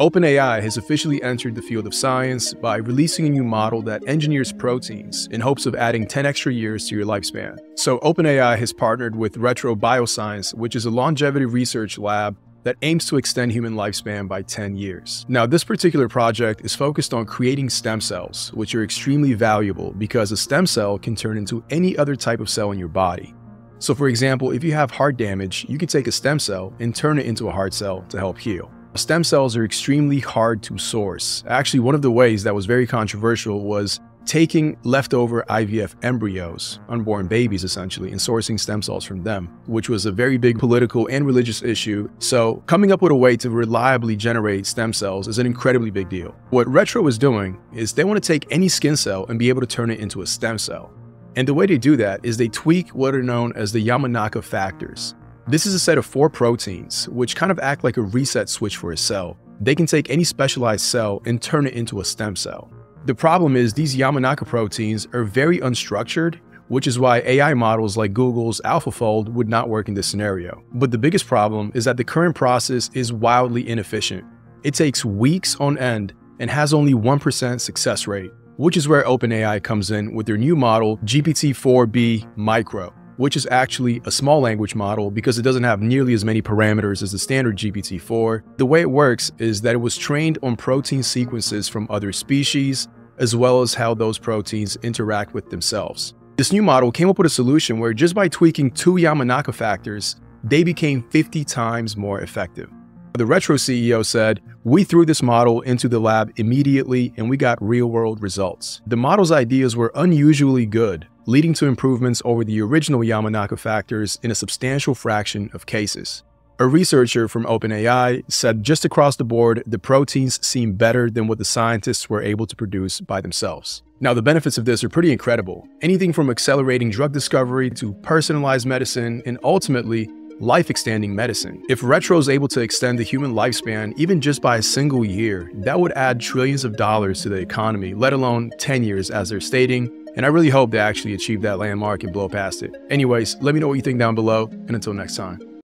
OpenAI has officially entered the field of science by releasing a new model that engineers proteins in hopes of adding 10 extra years to your lifespan. So, OpenAI has partnered with Retro Bioscience, which is a longevity research lab that aims to extend human lifespan by 10 years. Now, this particular project is focused on creating stem cells, which are extremely valuable because a stem cell can turn into any other type of cell in your body. So, for example, if you have heart damage, you can take a stem cell and turn it into a heart cell to help heal. Stem cells are extremely hard to source. Actually, one of the ways that was very controversial was taking leftover IVF embryos, unborn babies essentially, and sourcing stem cells from them, which was a very big political and religious issue. So, coming up with a way to reliably generate stem cells is an incredibly big deal. What Retro is doing is they want to take any skin cell and be able to turn it into a stem cell. And the way they do that is they tweak what are known as the Yamanaka factors. This is a set of four proteins, which kind of act like a reset switch for a cell. They can take any specialized cell and turn it into a stem cell. The problem is these Yamanaka proteins are very unstructured, which is why AI models like Google's AlphaFold would not work in this scenario. But the biggest problem is that the current process is wildly inefficient. It takes weeks on end and has only 1% success rate, which is where OpenAI comes in with their new model, GPT-4b Micro which is actually a small language model because it doesn't have nearly as many parameters as the standard GPT-4. The way it works is that it was trained on protein sequences from other species, as well as how those proteins interact with themselves. This new model came up with a solution where just by tweaking two Yamanaka factors, they became 50 times more effective. The Retro CEO said, We threw this model into the lab immediately and we got real world results. The model's ideas were unusually good, leading to improvements over the original Yamanaka factors in a substantial fraction of cases. A researcher from OpenAI said just across the board, the proteins seem better than what the scientists were able to produce by themselves. Now, the benefits of this are pretty incredible. Anything from accelerating drug discovery to personalized medicine and ultimately life extending medicine. If Retro is able to extend the human lifespan even just by a single year, that would add trillions of dollars to the economy, let alone 10 years as they're stating. And I really hope they actually achieve that landmark and blow past it. Anyways, let me know what you think down below, and until next time.